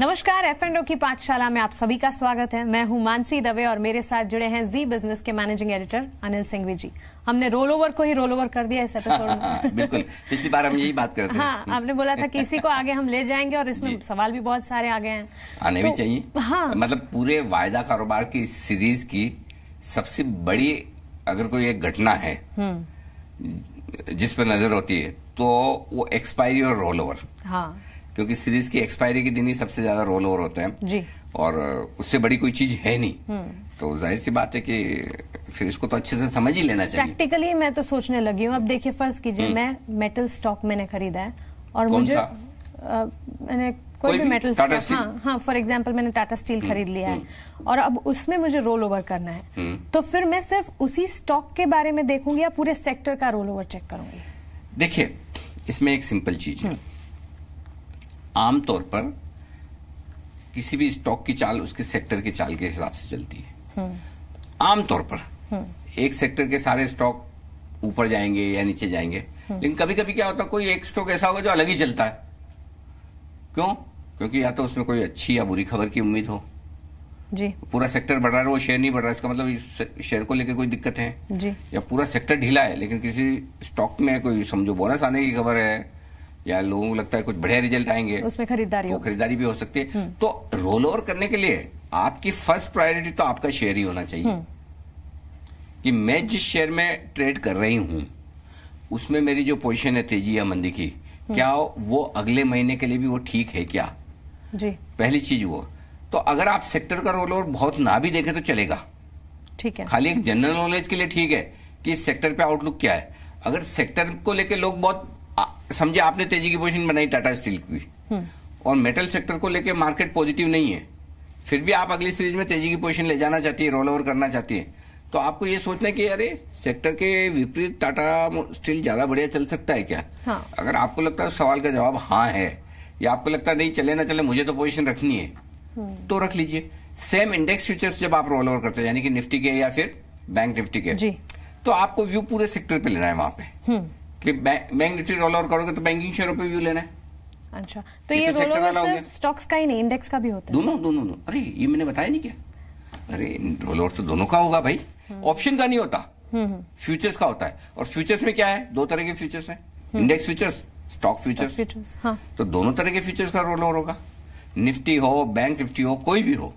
नमस्कार F and की पाठशाला में आप सभी का स्वागत है। मैं हूँ मानसी दवे और मेरे साथ जुड़े हैं जी बिज़नेस के मैनेजिंग एडिटर अनिल सिंघवी जी। हमने रोल ओवर को ही रोल ओवर कर दिया इस एपिसोड में। बिल्कुल। पिछली बार हम यही बात कर करते हाँ आपने बोला था कि इसी को आगे हम ले जाएँगे और इसमें सवाल भी बहुत सारे आ गए हैं। आने तो, भी चाहिए। हाँ। मतलब पूरे वायदा कारोबार की सीरीज़ की सबसे बड़ी अगर कोई एक घटना है हम्म। जिस पर नज़र होती है तो वो एक्सपायरी और रोल ओवर हाँ। क्योंकि सीरीज़ की एक्सपायरी के दिन ही सबसे ज़्यादा रोल ओवर होते हैं। जी। और उससे बड़ी कोई चीज़ है नहीं। हम्म। तो ज़ाहिर सी बात है कि फिर इसको तो अच्छे से समझ ही लेना चाहिए। प्रैक्टिकली मैं तो सोचने लगी हूँ। अब देखिए फ़र्ज़ कीजिए मैं मेटल स्टॉक मैंने खरीदा है। और हम्म। मुझे? अ, मैंने कोई, कोई भी भी? मेटल स्टॉक हाँ हाँ फॉर एग्ज़ाम्पल मैंने टाटा स्टील खरीद लिया है। और अब उसमें मुझे रोल ओवर करना है। हम्म। तो फिर मैं सिर्फ़ उसी स्टॉक के बारे में देखूँगी या पूरे सेक्टर का रोल ओवर चेक करूँगी? देखिए इसमें एक सिंपल चीज़ है। आमतौर पर किसी भी स्टॉक की चाल उसके सेक्टर की चाल के हिसाब से चलती है। आमतौर पर एक सेक्टर के सारे स्टॉक ऊपर जाएँगे या नीचे जाएँगे। लेकिन कभी कभी क्या होता है कोई एक स्टॉक ऐसा होगा जो अलग ही चलता है। क्यों? क्योंकि या तो उसमें कोई अच्छी या बुरी खबर की उम्मीद हो। जी। पूरा सेक्टर बढ़ रहा है वो शेयर नहीं बढ़ रहा है इसका मतलब इस शेयर को लेकर कोई दिक्कत है। जी। या पूरा सेक्टर ढीला है लेकिन किसी स्टॉक में कोई समझो बोनस आने की खबर है या लोगों को लगता है कुछ बढ़िया रिज़ल्ट आएँगे उसमें खरीदारी वो खरीदारी भी हो सकती है। तो रोल ओवर करने के लिए आपकी फ़र्स्ट प्रायोरिटी तो आपका शेयर ही होना चाहिए। कि मैं जिस शेयर में ट्रेड कर रही हूँ उसमें मेरी जो पोजीशन है तेज़ी या मंदी की क्या वो अगले महीने के लिए भी वो ठीक है क्या? जी। पहली चीज़ वो। तो अगर आप सेक्टर का रोल ओवर बहुत ना भी देखें तो चलेगा। ठीक है। खाली एक जनरल नॉलेज के लिए ठीक है कि इस सेक्टर पे आउटलुक क्या है। अगर सेक्टर को लेके लोग बहुत समझे आपने तेज़ी की पोजीशन बनाई टाटा स्टील की। और मेटल सेक्टर को लेके मार्केट पॉजिटिव नहीं है। फिर भी आप अगली सीरीज़ में तेज़ी की पोजीशन ले जाना चाहती है रोल ओवर करना चाहती है तो आपको ये सोचना है कि अरे सेक्टर के विपरीत टाटा स्टील ज़्यादा बढ़िया चल सकता है क्या? हाँ। अगर आपको लगता है सवाल का जवाब हाँ है या आपको लगता है नहीं चले ना चले मुझे तो पोजीशन रखनी है तो रख लीजिए। सेम इंडेक्स फ्यूचर्स जब आप रोल ओवर करते हैं यानी कि निफ्टी के या फिर बैंक निफ्टी के जी। तो आपको व्यू पूरे सेक्टर पे लेना है वहाँ पे। हम्म। कि बैंक निफ्टी रोल ओवर करोगे तो बैंकिंग शेयरों पे व्यू लेना है। अच्छा तो ये ये तो रोल ओवर स्टॉक्स का ही नहीं इंडेक्स का भी होता है। दोनों दोनों दोनों। अरे ये मैंने बताया नहीं क्या? अरे रोल ओवर तो दोनों का होगा भाई। ऑप्शन का नहीं होता। फ्यूचर्स का होता है। और फ्यूचर्स में क्या है? दो तरह के फ्यूचर्स है। Index futures stock futures futures हाँ। तो दोनों तरह के फ्यूचर्स का रोल ओवर होगा। निफ्टी हो बैंक निफ्टी हो कोई भी हो।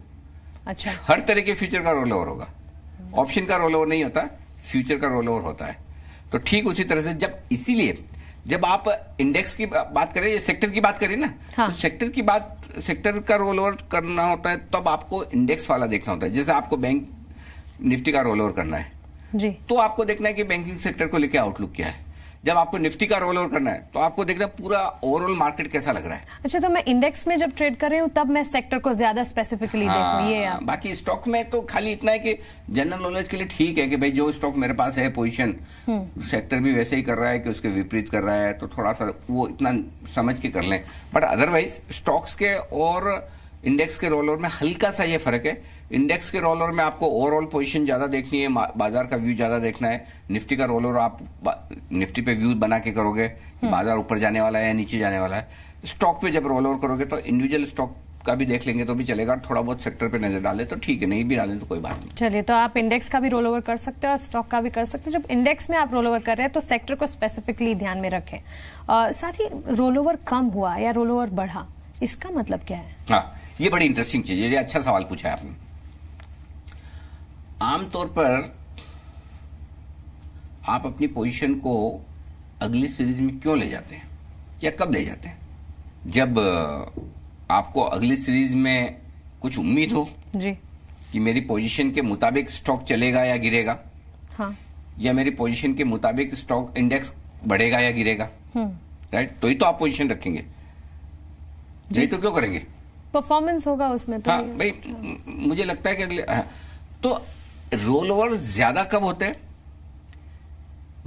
अच्छा। हर तरह के फ्यूचर का रोल ओवर होगा। ऑप्शन का रोल ओवर नहीं होता फ्यूचर का रोल ओवर होता है। तो ठीक उसी तरह से जब इसीलिए जब आप इंडेक्स की बात करें या सेक्टर की बात करें ना हाँ। तो सेक्टर की बात सेक्टर का रोल ओवर करना होता है तब आपको इंडेक्स वाला देखना होता है। जैसे आपको बैंक निफ्टी का रोल ओवर करना है। जी। तो आपको देखना है कि बैंकिंग सेक्टर को लेकर आउटलुक क्या है। जब आपको निफ्टी का रोल ओवर करना है तो आपको देखना पूरा ओवरऑल मार्केट कैसा लग रहा है। अच्छा तो मैं इंडेक्स में जब ट्रेड कर रही हूँ तब मैं सेक्टर को ज़्यादा स्पेसिफिकली देखूँ ये हाँ, बाकी स्टॉक में तो खाली इतना है कि जनरल नॉलेज के लिए ठीक है कि भाई जो स्टॉक मेरे पास है पोजिशन सेक्टर भी वैसे ही कर रहा है कि उसके विपरीत कर रहा है तो थोड़ा सा वो इतना समझ के कर लें। बट अदरवाइज़ स्टॉक्स के और इंडेक्स के रोल ओवर में हल्का सा ये फ़र्क है इंडेक्स के रोल ओवर में आपको ओवरऑल पोजीशन ज़्यादा देखनी है बाज़ार का व्यू ज़्यादा देखना है। निफ्टी का रोल ओवर आप निफ्टी पे व्यू बना के करोगे बाज़ार ऊपर जाने वाला है या नीचे जाने वाला है। स्टॉक पे जब रोल ओवर करोगे तो इंडिविजुअल स्टॉक का भी देख लेंगे तो भी चलेगा। थोड़ा बहुत सेक्टर पे नज़र डाले तो ठीक है नहीं भी डालें तो कोई बात नहीं। चलिए तो आप इंडेक्स का भी रोल ओवर कर सकते हैं और स्टॉक का भी कर सकते हैं। जब इंडेक्स में आप रोल ओवर कर रहे हैं तो सेक्टर को स्पेसिफिकली ध्यान में रखें। और साथ ही रोल ओवर कम हुआ या रोल ओवर बढ़ा इसका मतलब क्या है? हाँ ये बड़ी इंटरेस्टिंग चीज़ है ये अच्छा सवाल पूछा है आपने। आमतौर पर आप अपनी पोजीशन को अगली सीरीज़ में क्यों ले जाते हैं? या कब ले जाते हैं? जब आपको अगली सीरीज़ में कुछ उम्मीद हो जी। कि मेरी पोजीशन के मुताबिक स्टॉक चलेगा या गिरेगा? हाँ। या मेरी पोजीशन के मुताबिक स्टॉक इंडेक्स बढ़ेगा या गिरेगा? हम्म। राइट? तो ही तो आप पोजीशन रखेंगे। नहीं तो क्यों करेंगे? परफॉर्मेंस होगा उसमें तो हाँ भाई मुझे लगता है कि अगले हाँ, तो रोल ओवर ज़्यादा कब होते हैं?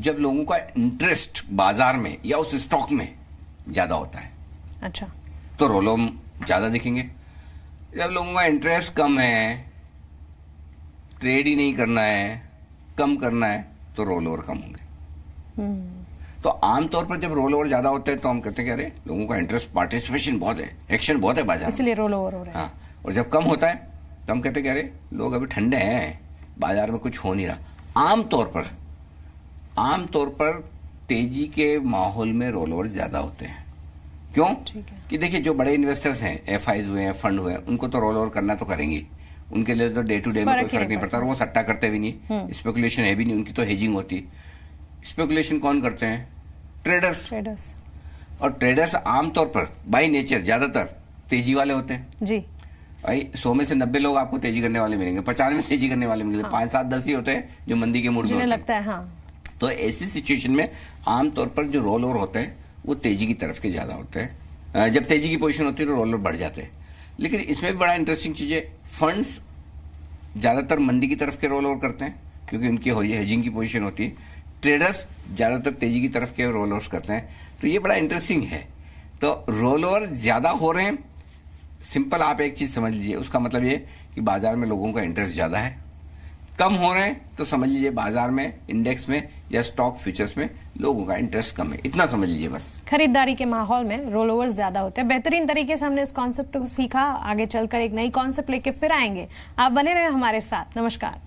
जब लोगों का इंटरेस्ट बाज़ार में या उस स्टॉक में ज़्यादा होता है। अच्छा। तो रोल ओवर ज़्यादा दिखेंगे। जब लोगों का इंटरेस्ट कम है ट्रेड ही नहीं करना है कम करना है तो रोल ओवर कम होंगे। हम्म। तो आमतौर पर जब रोल ओवर ज़्यादा होते हैं तो हम कहते हैं कि अरे लोगों का इंटरेस्ट पार्टिसिपेशन बहुत है एक्शन बहुत है बाज़ार इसलिए रोल ओवर हो रहा है। हाँ और जब कम होता है तो हम कहते हैं कि अरे लोग अभी ठंडे हैं। बाज़ार में कुछ हो नहीं रहा। आमतौर पर आमतौर पर तेज़ी के माहौल में रोल ओवर ज़्यादा होते हैं। क्यों? ठीक है। कि देखिए जो बड़े इन्वेस्टर्स हैं एफ़ हुए हैं फंड हुए हैं उनको तो रोल ओवर करना तो करेंगे उनके लिए तो डे टू डे में फ़र्क कोई फ़र्क नहीं नहीं पड़ता और वो सट्टा करते भी नहीं स्पेकुलेशन है भी नहीं उनकी तो हेजिंग होती है। स्पेकुलेशन कौन करते हैं? ट्रेडर्स ट्रेडर्स और ट्रेडर्स आमतौर पर बाई नेचर ज़्यादातर तेज़ी वाले होते हैं। जी। भाई सौ में से नब्बे लोग आपको तेज़ी करने वाले मिलेंगे पचानवे में तेज़ी करने वाले मिलेंगे पाँच सात दस ही होते हैं जो मंदी के मूड में जिन्हें होते हैं। लगता है हाँ। तो ऐसी सिचुएशन में आमतौर पर जो रोल ओवर होते हैं वो तेज़ी की तरफ़ के ज़्यादा होते हैं। जब तेज़ी की पोजिशन होती है तो रोल ओवर बढ़ जाते हैं। लेकिन इसमें भी बड़ा इंटरेस्टिंग चीज़ है फंड्स ज़्यादातर मंदी की तरफ़ के रोल ओवर करते हैं क्योंकि उनकी हो हेजिंग की पोजिशन होती है। ट्रेडर्स ज़्यादातर तेज़ी की तरफ़ के रोल ओवर करते हैं। तो ये बड़ा इंटरेस्टिंग है। तो रोल ओवर ज़्यादा हो रहे हैं सिंपल आप एक चीज़ समझ लीजिए, उसका मतलब ये कि बाज़ार में लोगों का इंटरेस्ट ज़्यादा है। कम हो रहे हैं तो समझ लीजिए बाज़ार में इंडेक्स में या स्टॉक फ्यूचर्स में लोगों का इंटरेस्ट कम है। इतना समझ लीजिए बस। खरीदारी के माहौल में रोल ओवर ज़्यादा होते हैं। बेहतरीन तरीके से हमने इस कॉन्सेप्ट को सीखा। आगे चलकर एक नई कॉन्सेप्ट लेके फिर आएँगे। आप बने रहे हमारे साथ। नमस्कार।